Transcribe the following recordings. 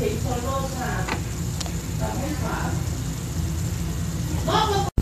สีคนโล่ค่ะทำให้ฝาด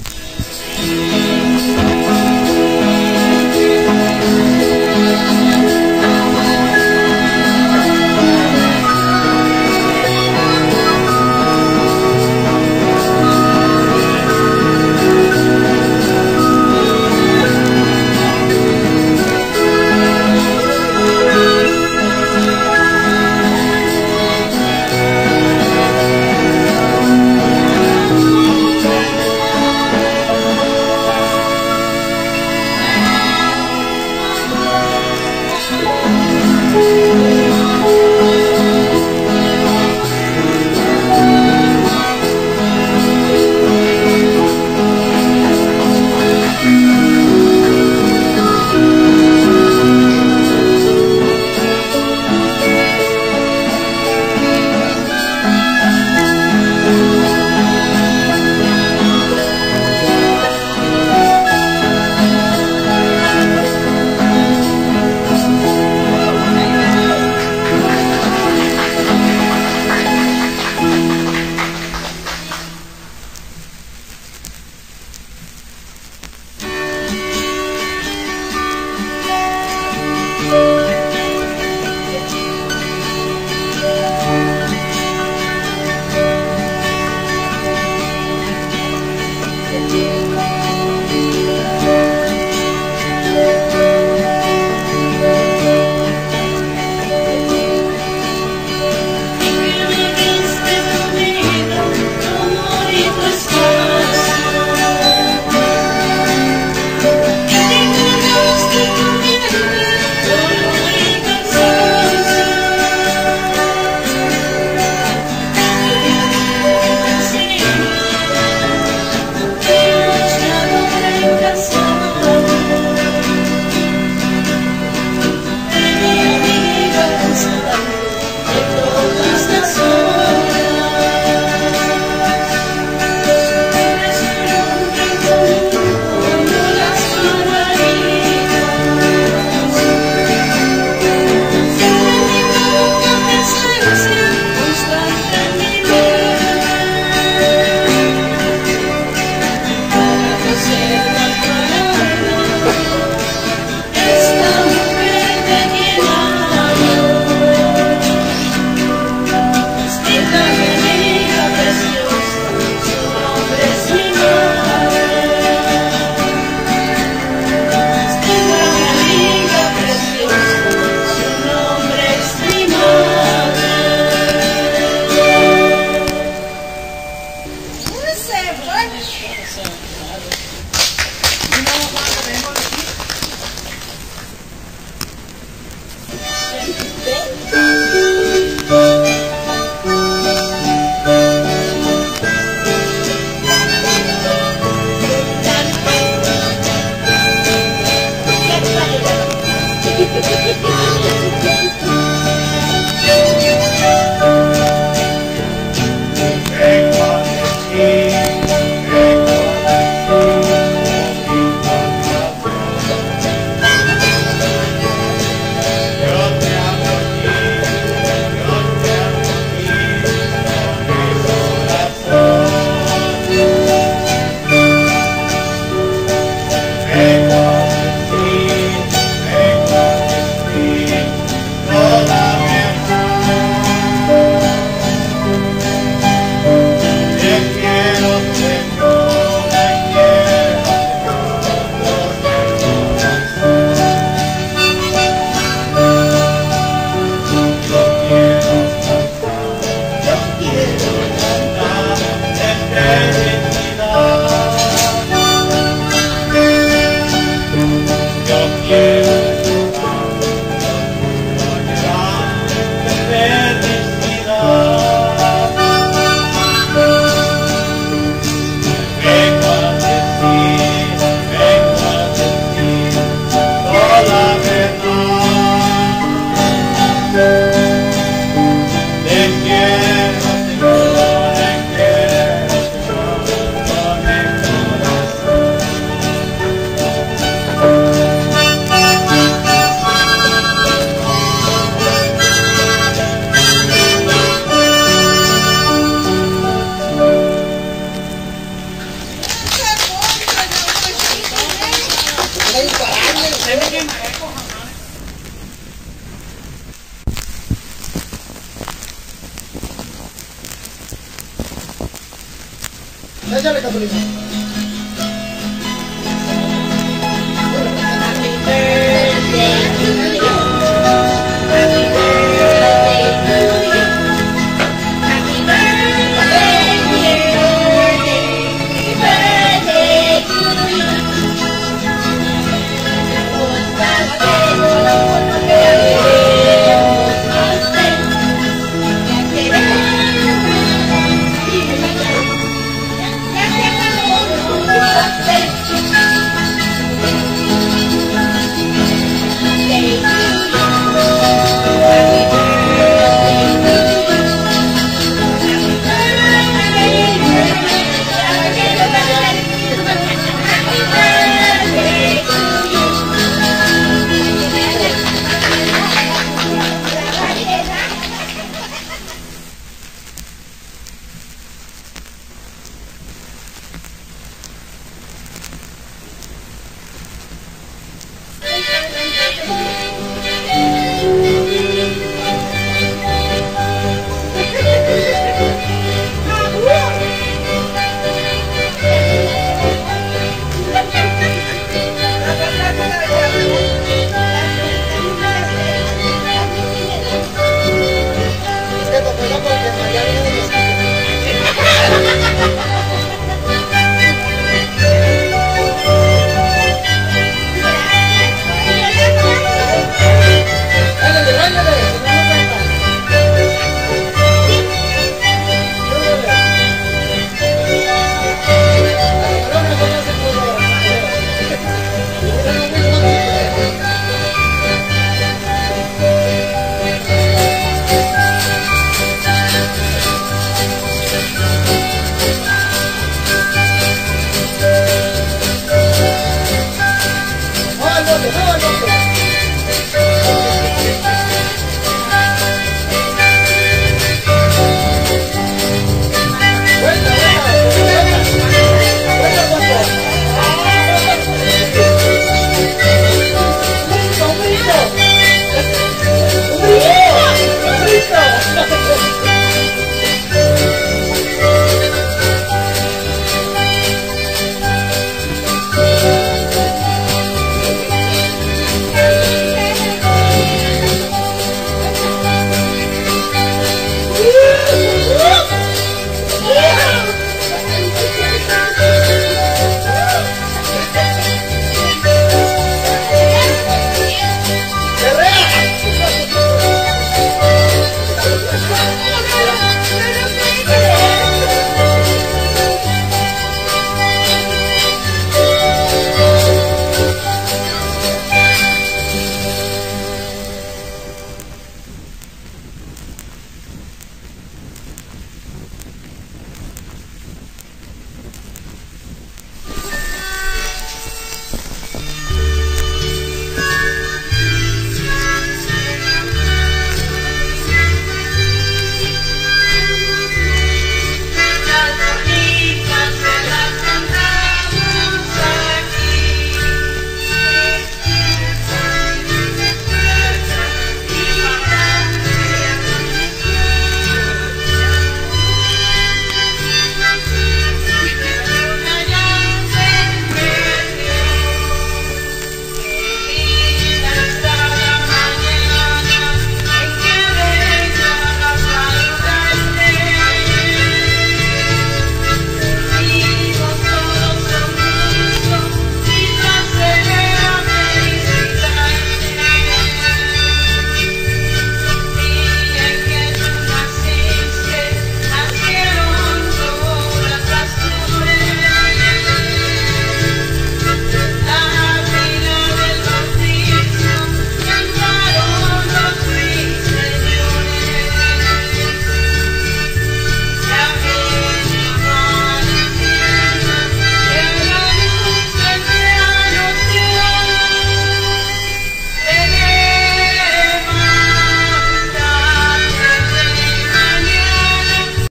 Saja, lihat.